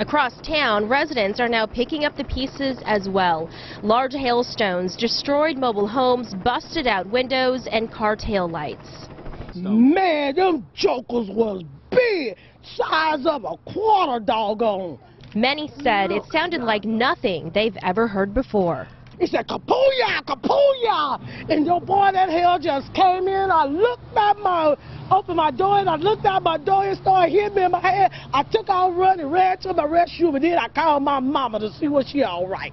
Across town, residents are now picking up the pieces as well. Large hailstones destroyed mobile homes, busted out windows and car tail lights. Man, them jokers was big, size of a quarter doggone. Many said it sounded like nothing they've ever heard before. He said, Kapooya, Kapooya. And your boy, that hell just came in. I looked at my, opened my door and I looked out my door and started hitting me in my head. I took out running, ran to my restroom, and then I called my mama to see was she all right.